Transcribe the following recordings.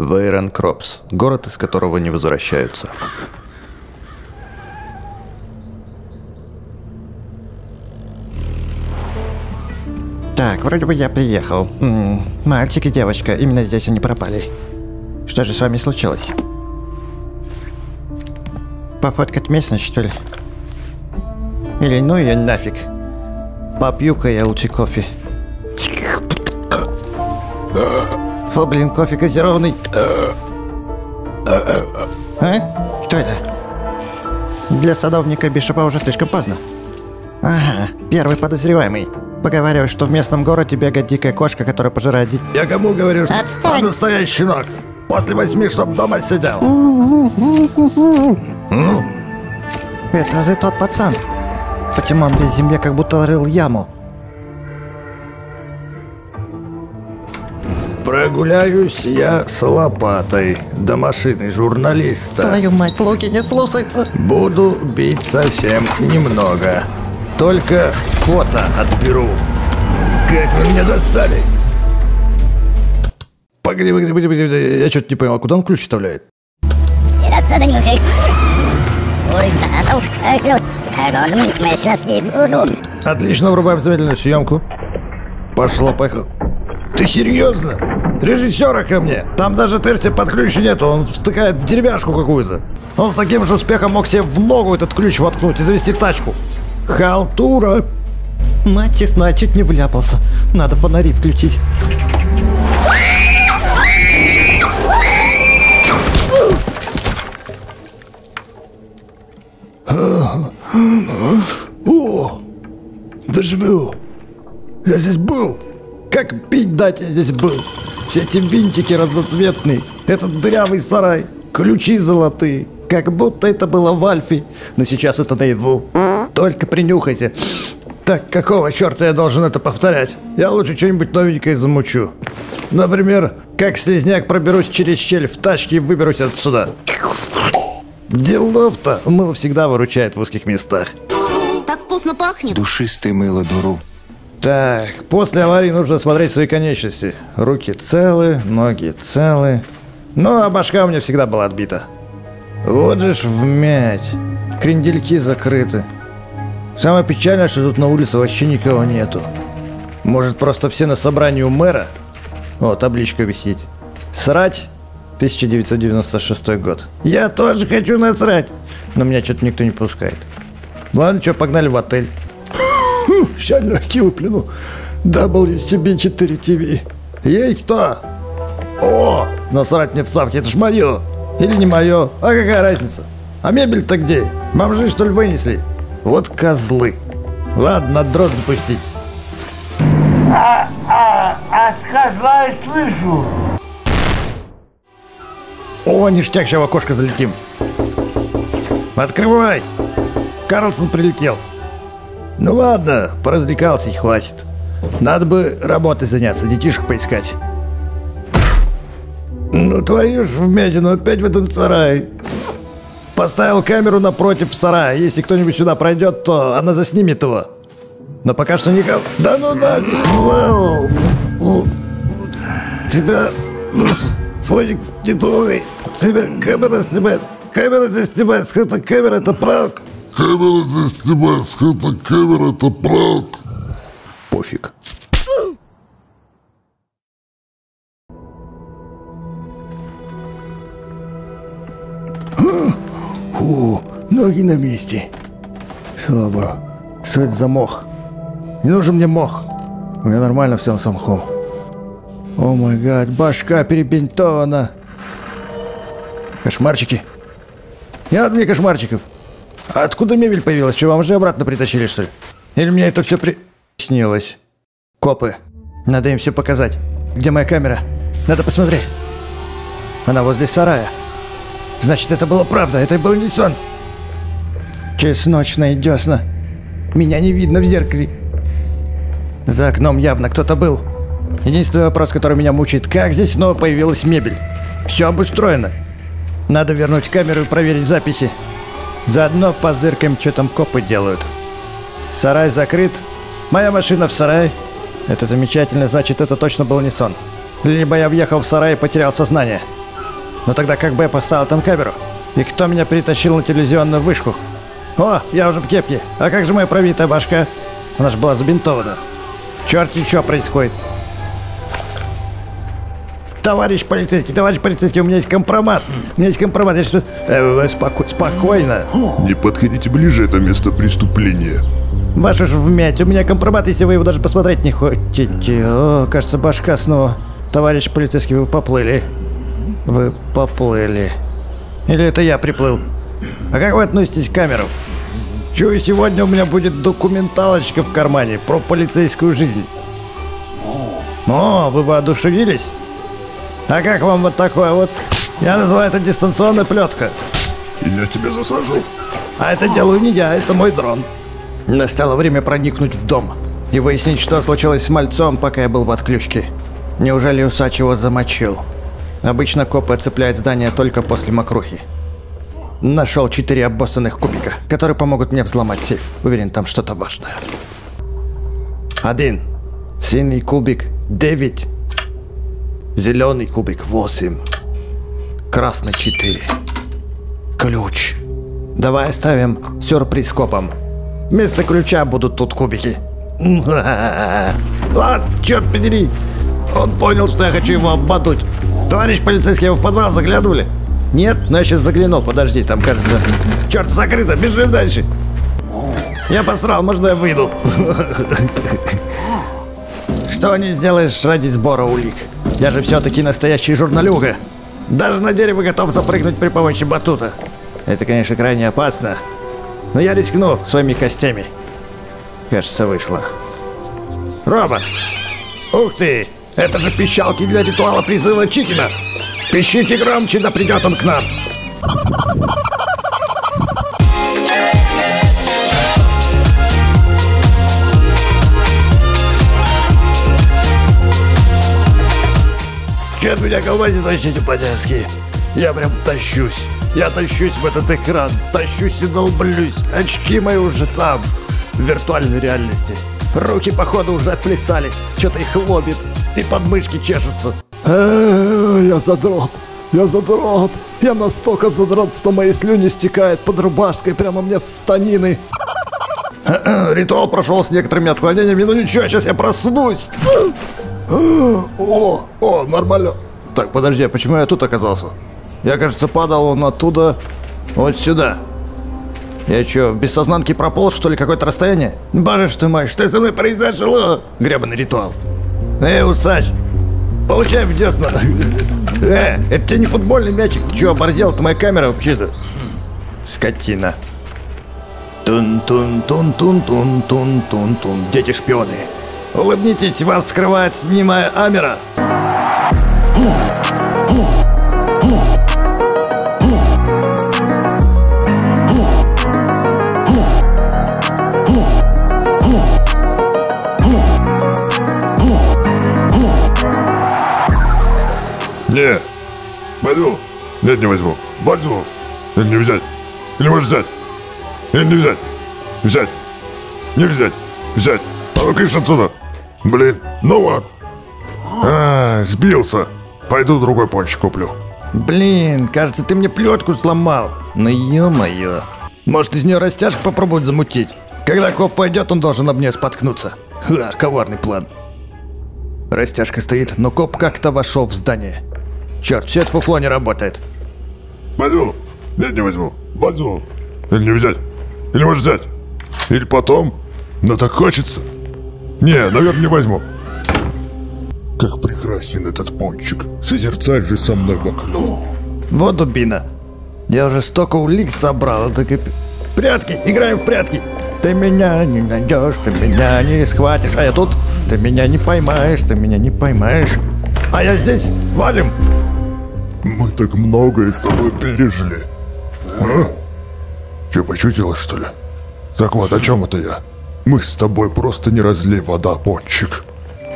Вейрон Кропс, город, из которого не возвращаются. Так, вроде бы я приехал. М, Мальчик и девочка, именно здесь они пропали. Что же с вами случилось? Пофоткать местность, что ли? Или ну ее нафиг. Попью-ка я лучше кофе. Фу, блин, кофе газированный. А? Кто это? Для садовника Бишопа уже слишком поздно. Ага, первый подозреваемый. Поговаривают, что в местном городе бегает дикая кошка, которая пожирает детей. Я кому говорю, что Отстань. он настоящий щенок? После восьми, чтоб дома сидел. Это за тот пацан. Почему он весь в земле как будто рыл яму? Прогуляюсь я с лопатой до машины журналиста. Твою мать, Луки не слушается. Буду бить совсем немного. Только фото отберу. Как вы меня достали? Погоди, погоди, погоди, погоди. Я что-то не понял, а куда он ключ вставляет? Отлично, врубаем замедленную съемку. Пошло, поехал. Ты серьезно? Режиссера ко мне. Там даже отверстия под ключ нету, он встыкает в деревяшку какую-то. Он с таким же успехом мог себе в ногу этот ключ воткнуть и завести тачку. Халтура. Мать честная, чуть не вляпался. Надо фонари включить. О, доживу. Я здесь был. Как пить дать я здесь был. Все эти винтики разноцветные. Этот дырявый сарай. Ключи золотые. Как будто это было в Альфе. Но сейчас это наяву. Только принюхайся. Так какого черта я должен это повторять? Я лучше что-нибудь новенькое замучу. Например, как слезняк проберусь через щель в тачке и выберусь отсюда. Делов-то мыло всегда выручает в узких местах. Так вкусно пахнет. Душистый мыло дуру. Так, после аварии нужно смотреть свои конечности. Руки целы, ноги целы. Ну, а башка у меня всегда была отбита. Вот же ж вмять. Крендельки закрыты. Самое печальное, что тут на улице вообще никого нету. Может, просто все на собрании у мэра? О, табличка висит. Срать 1996 год. Я тоже хочу насрать. Но меня что-то никто не пускает. Ладно, что, погнали в отель. Сейчас легкий выплюну. WCB4 TV. Есть кто? О, насрать мне в ставки, это ж мое. Или не мое, а какая разница? А мебель-то где? Бомжи что ли вынесли? Вот козлы. Ладно, дрон запустить. О, ништяк, сейчас в окошко залетим. Открывай! Карлсон прилетел. Ну ладно, поразвлекался и хватит. Надо бы работой заняться, детишек поискать. Ну твою ж вмятину, опять в этом сарае. Поставил камеру напротив сарая. Если кто-нибудь сюда пройдет, то она заснимет его. Но пока что никого... Да ну да! Тебя... Фоник, не трогай! Тебя камера снимает! Камера здесь снимает! Это камера, это пранк! Камера здесь снимает, это камера, это пранк. Пофиг. Фу, ноги на месте. Слабо. Что это за мох? Не нужен мне мох. У меня нормально все с мхом. О май гад, башка перебинтована. Кошмарчики. Не надо мне кошмарчиков. Откуда мебель появилась? Что, вам же обратно притащили, что ли? Или мне это все при... снилось? Копы. Надо им все показать. Где моя камера? Надо посмотреть. Она возле сарая. Значит, это было правда, это был не сон. Чесночная десна. Меня не видно в зеркале. За окном явно кто-то был. Единственный вопрос, который меня мучает, как здесь снова появилась мебель? Все обустроено. Надо вернуть камеру и проверить записи. Заодно позыркаем, что там копы делают. Сарай закрыт. Моя машина в сарае. Это замечательно, значит, это точно был не сон. Либо я въехал в сарай и потерял сознание. Но тогда как бы я поставил там камеру? И кто меня перетащил на телевизионную вышку? О, я уже в кепке. А как же моя пробитая башка? Она же была забинтована. Черти, что происходит? Товарищ полицейский, товарищ полицейский, у меня есть компромат. У меня есть компромат. Я что... Э, споко... Спокойно. Не подходите ближе, это место преступления. Вашу ж вмять, у меня компромат, если вы его даже посмотреть не хотите. О, кажется, башка снова. Товарищ полицейский, вы поплыли. Вы поплыли. Или это я приплыл? А как вы относитесь к камерам? Чую, сегодня у меня будет документалочка в кармане про полицейскую жизнь. О, вы воодушевились? А как вам вот такое вот? Я называю это дистанционная плетка. Я тебя засажу. А это делаю не я, это мой дрон. Настало время проникнуть в дом и выяснить, что случилось с мальцом, пока я был в отключке. Неужели Усач его замочил? Обычно копы оцепляют здание только после мокрухи. Нашел четыре обоссанных кубика, которые помогут мне взломать сейф. Уверен, там что-то важное. Один. Синий кубик – девять. Зеленый кубик – восемь. Красный – четыре. Ключ. Давай оставим сюрприз копам. Вместо ключа будут тут кубики. Ладно, черт подери. Он понял, что я хочу его обмануть. Товарищ полицейский, вы в подвал заглядывали? Нет? Ну я сейчас заглянул, подожди, там кажется... Черт, закрыто, бежим дальше. Я посрал, можно я выйду? Что не сделаешь ради сбора улик? Я же все-таки настоящий журналюга. Даже на дерево готов запрыгнуть при помощи батута. Это, конечно, крайне опасно. Но я рискну своими костями. Кажется, вышло. Робот! Ух ты! Это же пищалки для ритуала призыва Чикина! Пищите громче, да придет он к нам! От меня колбасит тащите по-детски? Я прям тащусь. Я тащусь в этот экран. Тащусь и долблюсь. Очки мои уже там. В виртуальной реальности. Руки, походу, уже отплясали. Что-то их лобит. И подмышки чешутся. Я задрот, я задрот, я настолько задрот, что мои слюни стекают под рубашкой прямо мне в станины. Ритуал прошел с некоторыми отклонениями, но ничего, сейчас я проснусь. О, о, нормально. Так, подожди, а почему я тут оказался? Я, кажется, падал он оттуда вот сюда. Я что, в бессознанке прополз, что ли, какое-то расстояние? Боже ж ты мой, что со мной произошло? Гребаный ритуал. Эй, усач, получай в десна. Э, это тебе не футбольный мячик, ты что, оборзел? Это моя камера вообще-то. Скотина. Тун-тун-тун-тун-тун-тун-тун. Дети шпионы. Улыбнитесь, вас скрывает снимая Амера. Не. Возьму. Нет, не возьму. Возьму. Или не взять. Или можешь взять. Или не взять. Взять. Не взять. Взять. А ну кыш отсюда. Блин. Ну вот. А, сбился. Пойду другой пончик куплю. Блин, кажется, ты мне плетку сломал. Ну ё-моё. Может, из нее растяжку попробовать замутить? Когда коп пойдет, он должен об нее споткнуться. Ха, коварный план. Растяжка стоит, но коп как-то вошел в здание. Черт, все это фуфло не работает. Возьму. Нет, не возьму. Возьму. Или не взять. Или можешь взять. Или потом. Но так хочется. Не, наверное, не возьму. Как прекрасен этот пончик. Созерцать же со мной в окно. Вот дубина. Я уже столько улик собрал, так и... Прятки! Играем в прятки! Ты меня не найдешь, ты меня не схватишь, а я тут... Ты меня не поймаешь, ты меня не поймаешь. А я здесь, валим! Мы так многое с тобой пережили. А? Че, почутилось, что ли? Так вот, о чем это я? Мы с тобой просто не разлей вода, пончик.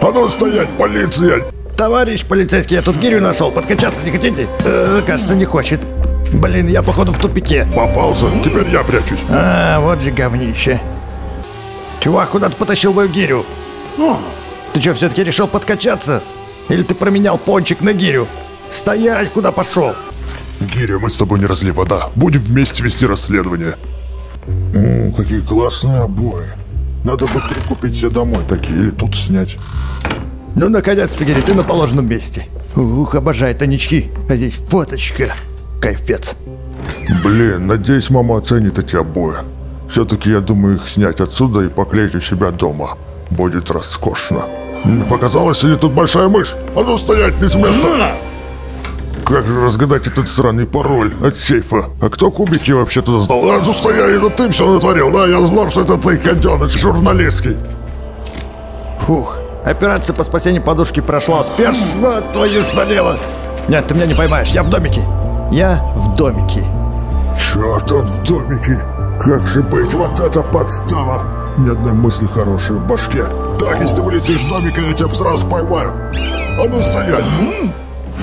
А ну стоять, полиция! Товарищ полицейский, я тут гирю нашел, подкачаться не хотите? Э, кажется, не хочет. Блин, я походу в тупике. Попался, теперь я прячусь. А, вот же говнище. Чувак, куда ты потащил мою гирю? Ты что, все-таки решил подкачаться? Или ты променял пончик на гирю? Стоять, куда пошел? Гиря, мы с тобой не разлей вода. Будем вместе вести расследование. О, какие классные обои. Надо бы прикупить себе домой такие или тут снять. Ну, наконец-то, Гири, ты на положенном месте. Ух, обожаю тонички. А здесь фоточка. Кайфец. Блин, надеюсь, мама оценит эти обои. Все-таки я думаю их снять отсюда и поклеить у себя дома. Будет роскошно. Показалось, или тут большая мышь? А ну стоять, не с места! Как же разгадать этот сраный пароль от сейфа? А кто кубики вообще туда сдал? А, ну стоять, это ты все натворил, да? Я знал, что это ты, гаденыш, журналистский. Фух, операция по спасению подушки прошла успешно. Твою ж налево. Нет, ты меня не поймаешь, я в домике. Я в домике. Черт, он в домике. Как же быть, вот это подстава. Ни одной мысли хорошей в башке. Так, если вылетишь в домик, я тебя сразу поймаю. А ну стоять.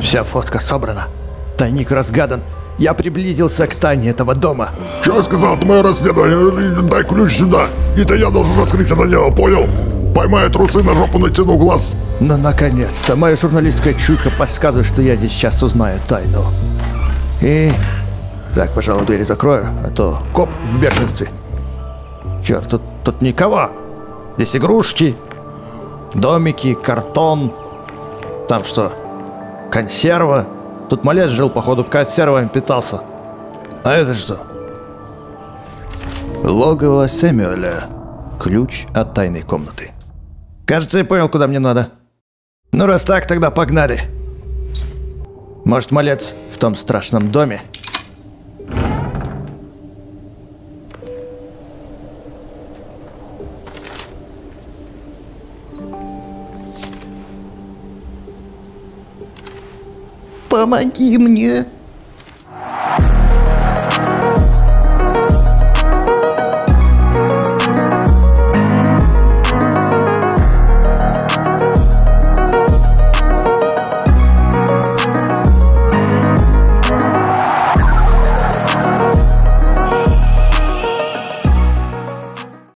Вся фотка собрана. Тайник разгадан. Я приблизился к тайне этого дома. Что сказал? Это мое расследование. Дай ключ сюда. Это я должен раскрыть это дело, понял? Поймаю трусы, на жопу натяну глаз. Но наконец-то моя журналистская чуйка подсказывает, что я здесь сейчас узнаю тайну. И... Так, пожалуй, двери закрою, а то коп в бешенстве. Черт, тут, тут никого. Здесь игрушки, домики, картон. Там что, консерва? Тут малец жил, походу, консервами питался. А это что? Логово Сэмюэля. Ключ от тайной комнаты. Кажется, я понял, куда мне надо. Ну, раз так, тогда погнали. Может, малец в том страшном доме? Помоги мне.